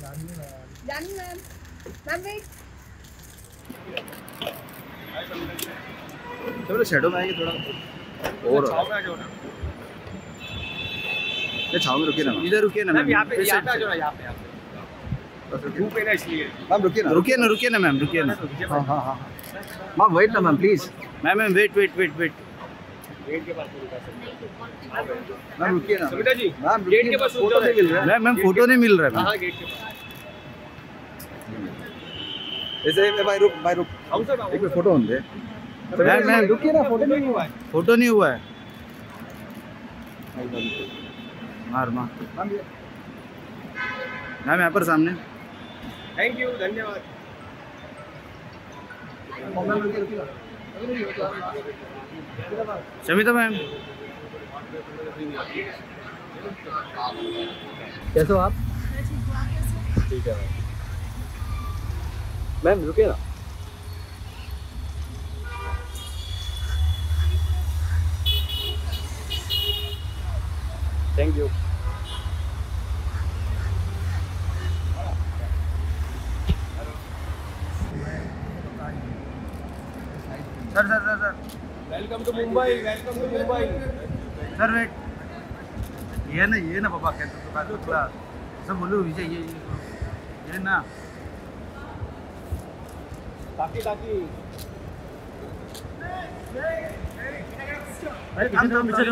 Janvi ma'am ma'am wait चलो shadow में आएगी थोड़ा। और ये छाव में रुकिए ना इधर रुकिए ना मैम यहाँ पे यहाँ पे आ जाओ ना यहाँ पे। धूप है ना इसलिए। मैम रुकिए ना। रुकिए ना रुकिए ना मैम रुकिए ना। हाँ हाँ हाँ। मैम वेट ना ma'am please ma'am ma'am wait wait wait wait gate के पास मैम रुकिए ना। सविता जी मैम गेट के पास फ़ोटो नहीं मिल रहा है। मैम फ़ोटो नहीं मिल रहा है हाँ हाँ गेट के पास। ऐसे भाई रुक भाई रुक। हम सर एक फ़ोटो होने दे। मैम मैम रुकिए ना फ़ोटो नहीं हुआ है। फ़ोटो नहीं हुआ है। मार मार। मैम यहाँ पर सामने। थैंक यू धन्यवाद। शमिता मैम। कैसे हो आप? ठीक है। मैम रुके ना। Thank you sir sir sir sir. Welcome to Mumbai welcome to Mumbai sir wait ये ना ये ना पापा कहते तो बात थोड़ा सब बोलो विजय ये ये ना। ताकि ताकि अरे हम तो पीछे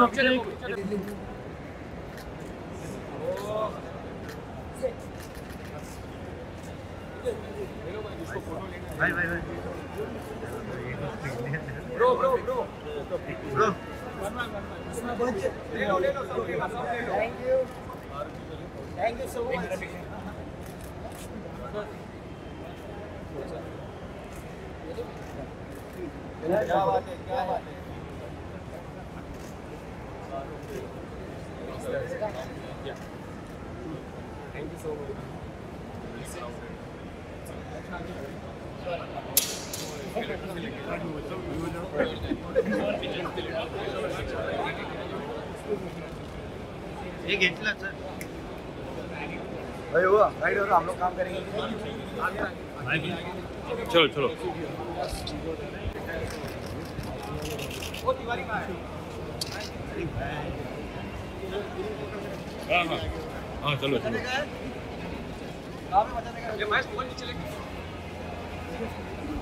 भाई भाई भाई ब्रो ब्रो ब्रो ब्रो ले लो ले लो सब ले लो सब ले लो thank you thank you so much क्या बात है क्या बात है थैंक यू सो मच भाई हुआ राइट हम लोग काम करेंगे चलो चलो हाँ हाँ हाँ चलो चलो ये मैच फ़ोन नहीं चलेगी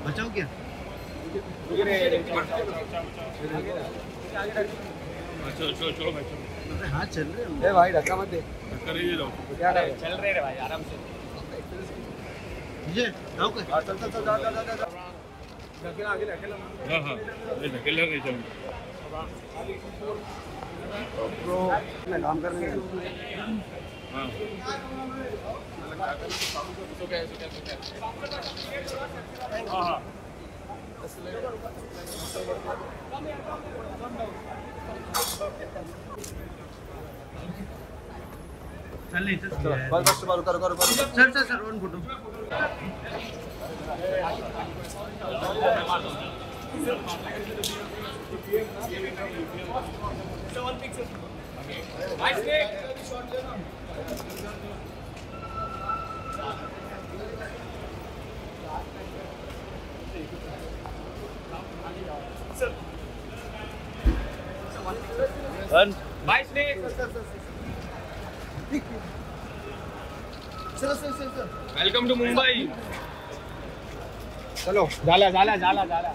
बचाओ क्या? हाँ, चलो चलो चलो भाई चलो हाँ चल रहे हैं ए भाई धक्का मत दे। कर ही? जाओ क्या चल रहे भाई आराम से। विजय जाओ क्या चल चल चल जा जा जा जा अकेला अकेला अकेला हाँ हाँ। ये धकेला नहीं चलो। ब्रो मैं काम कर रही हूँ हाँ हाँ हाँ चल नहीं चल बस बस रुको रुको रुको sir sir sir one photo चलो चल चल चल वेलकम टू मुंबई चलो झाला झाला झाला झाला